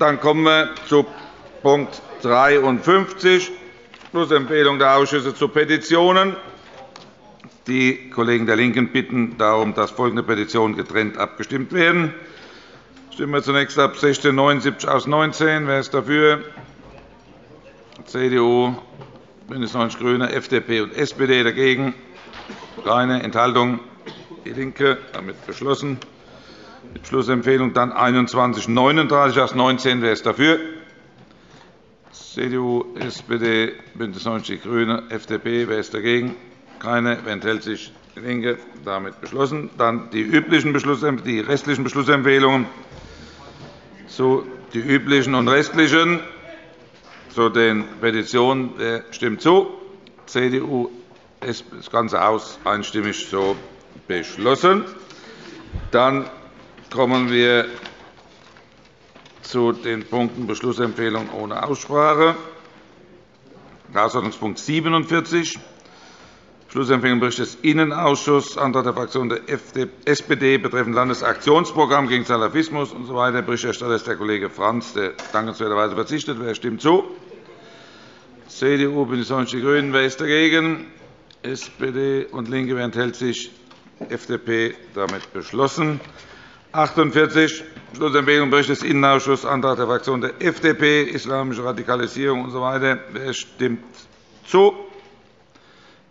Dann kommen wir zu Punkt 53, Schlussempfehlung der Ausschüsse zu Petitionen. Die Kollegen der LINKEN bitten darum, dass folgende Petitionen getrennt abgestimmt werden. Stimmen wir zunächst ab 1679 aus 19. Wer ist dafür? CDU, BÜNDNIS 90 die GRÜNEN, FDP und SPD dagegen. Keine Enthaltung. DIE LINKE. Damit beschlossen. Schlussempfehlung dann 2139 aus 19. Wer ist dafür? CDU, SPD, BÜNDNIS 90 die GRÜNEN, FDP. Wer ist dagegen? Keine. Wer enthält sich? DIE LINKE. Damit beschlossen. Dann die, üblichen die restlichen Beschlussempfehlungen zu die üblichen und restlichen zu den Petitionen. Wer stimmt zu? CDU ist das ganze Haus einstimmig so beschlossen. Dann kommen wir zu den Punkten Beschlussempfehlung ohne Aussprache. Tagesordnungspunkt 47, Schlussempfehlung Bericht des Innenausschusses, Antrag der Fraktion der SPD betreffend Landesaktionsprogramm gegen Salafismus usw. So Berichterstatter ist der Kollege Franz, der dankenswerterweise verzichtet. Wer stimmt zu? CDU, BÜNDNIS 90 die GRÜNEN. Wer ist dagegen? SPD und LINKE. Wer enthält sich? FDP. Damit beschlossen. 48. Schlussempfehlung Bericht des Innenausschusses, Antrag der Fraktion der FDP, Islamische Radikalisierung usw. Wer stimmt zu?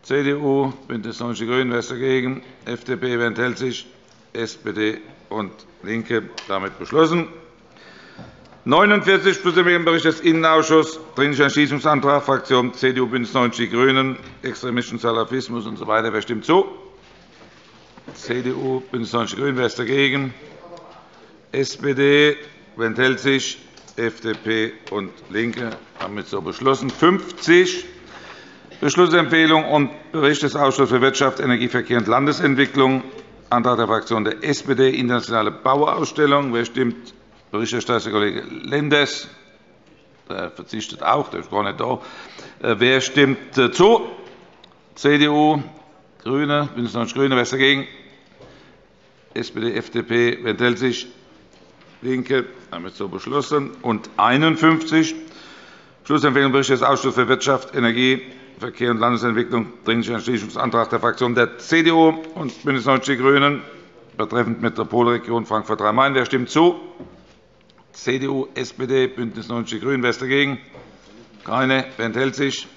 CDU, BÜNDNIS 90 die GRÜNEN. Wer ist dagegen? FDP. Wer enthält sich? SPD und LINKE. Damit beschlossen. 49 Schlussempfehlung des Innenausschusses, Dringlicher Entschließungsantrag Fraktion CDU, BÜNDNIS 90 die GRÜNEN, extremistischen Salafismus usw. Wer stimmt zu? CDU, BÜNDNIS 90 die GRÜNEN. Wer ist dagegen? SPD. Wer enthält sich? FDP und LINKE. Damit so beschlossen. 50 Beschlussempfehlung und Bericht des Ausschusses für Wirtschaft, Energie, Verkehr und Landesentwicklung, Antrag der Fraktion der SPD, Internationale Bauausstellung. Wer stimmt? Berichterstatter Kollege Lenders. Der verzichtet auch, der ist gar nicht da. Äh, wer stimmt äh, zu? CDU, GRÜNE, BÜNDNIS 90 die GRÜNEN. Wer ist dagegen? SPD, FDP. Enthält sich? LINKE. Damit so beschlossen. Und 51. Schlussempfehlung Bericht des Ausschusses für Wirtschaft, Energie, Verkehr und Landesentwicklung, Dringlicher Entschließungsantrag der Fraktionen der CDU und BÜNDNIS 90 die GRÜNEN betreffend Metropolregion Frankfurt-Rhein-Main. Wer stimmt zu? CDU, SPD, BÜNDNIS 90 die GRÜNEN. Wer ist dagegen? Keine. Wer enthält sich?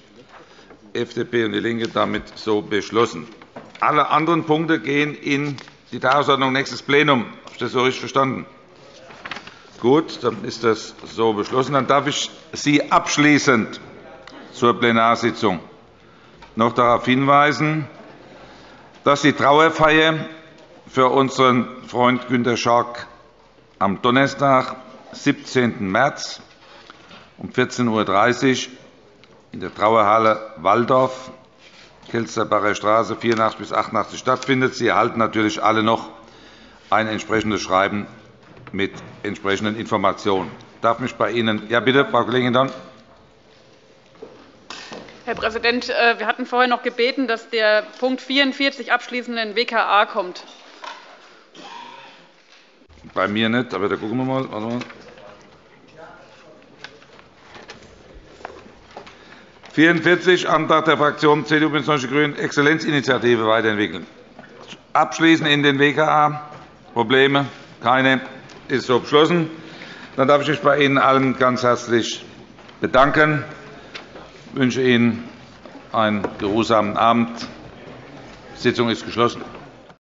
FDP und DIE LINKE. Damit so beschlossen. Alle anderen Punkte gehen in die Tagesordnung nächstes Plenum. Habe ich das so richtig verstanden? Gut, dann ist das so beschlossen. Dann darf ich Sie abschließend zur Plenarsitzung noch darauf hinweisen, dass die Trauerfeier für unseren Freund Günter Schork am Donnerstag, 17. März um 14.30 Uhr in der Trauerhalle Walldorf, Kelsterbacher Straße 84 bis 88 stattfindet. Sie erhalten natürlich alle noch ein entsprechendes Schreiben mit entsprechenden Informationen. Ich darf mich bei Ihnen ja, bitte, Frau Kollegin Dorn. Herr Präsident, äh, wir hatten vorher noch gebeten, dass der Punkt 44 abschließend in WKA kommt. Bei mir nicht, aber da gucken wir mal. Warte mal. 44 Antrag der Fraktion CDU BÜNDNIS 90 die GRÜNEN Exzellenzinitiative weiterentwickeln. Abschließen in den WKA. Probleme? Keine. Ist so beschlossen. Dann darf ich mich bei Ihnen allen ganz herzlich bedanken. Ich wünsche Ihnen einen geruhsamen Abend. Die Sitzung ist geschlossen.